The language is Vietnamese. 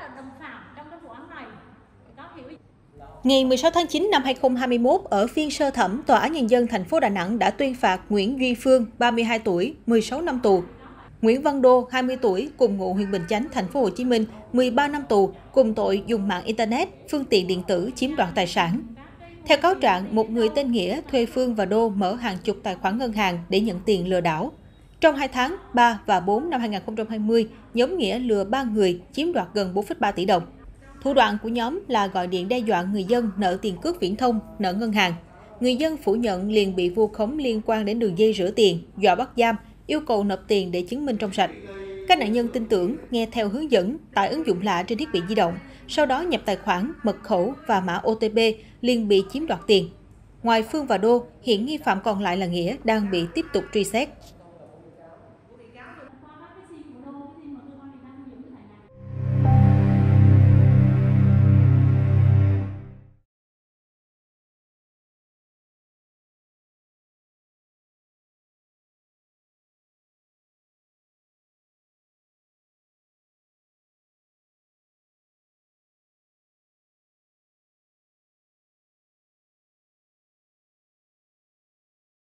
là đồng phạm trong cái vụ án này có hiểu Ngày 16 tháng 9 năm 2021, ở phiên sơ thẩm, Tòa án Nhân dân thành phố Đà Nẵng đã tuyên phạt Nguyễn Duy Phương, 32 tuổi, 16 năm tù. Nguyễn Văn Đô, 20 tuổi, cùng ngụ huyện Bình Chánh, thành phố Hồ Chí Minh, 13 năm tù, cùng tội dùng mạng Internet, phương tiện điện tử chiếm đoạt tài sản. Theo cáo trạng, một người tên Nghĩa thuê Phương và Đô mở hàng chục tài khoản ngân hàng để nhận tiền lừa đảo. Trong 2 tháng 3 và 4 năm 2020, nhóm Nghĩa lừa 3 người chiếm đoạt gần 4,3 tỷ đồng. Thủ đoạn của nhóm là gọi điện đe dọa người dân nợ tiền cước viễn thông, nợ ngân hàng. Người dân phủ nhận liền bị vu khống liên quan đến đường dây rửa tiền, dọa bắt giam, yêu cầu nộp tiền để chứng minh trong sạch. Các nạn nhân tin tưởng, nghe theo hướng dẫn, tải ứng dụng lạ trên thiết bị di động, sau đó nhập tài khoản, mật khẩu và mã OTP liền bị chiếm đoạt tiền. Ngoài Phương và Đô, hiện nghi phạm còn lại là Nghĩa đang bị tiếp tục truy xét.